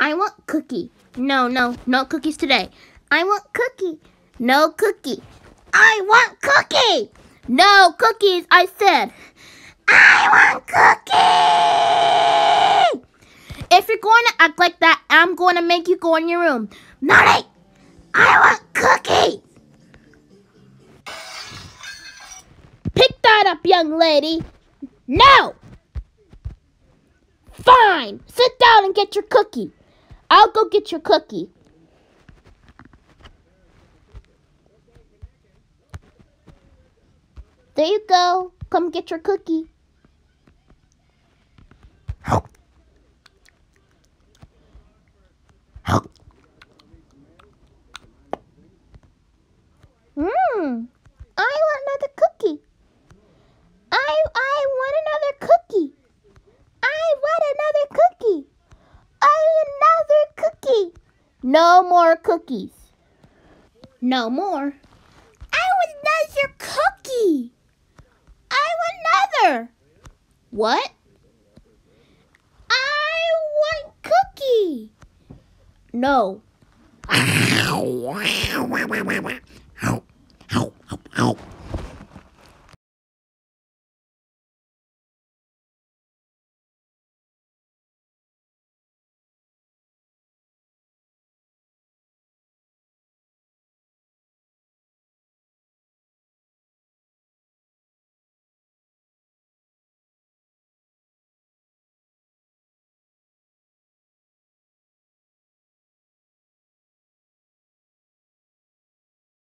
I want cookie. No, no, no cookies today. I want cookie. No cookie. I want cookie. No cookies, I said. I want cookie. If you're going to act like that, I'm going to make you go in your room. Naughty. I want cookie. Pick that up, young lady. No. Fine. Sit down and get your cookie. I'll go get your cookie. There you go. Come get your cookie. I want another cookie. I I want another cookie. I want another cookie. I another cookie. No more cookies. No more. I want another cookie. I want another. What? I want cookie. No. Ow, ow, ow,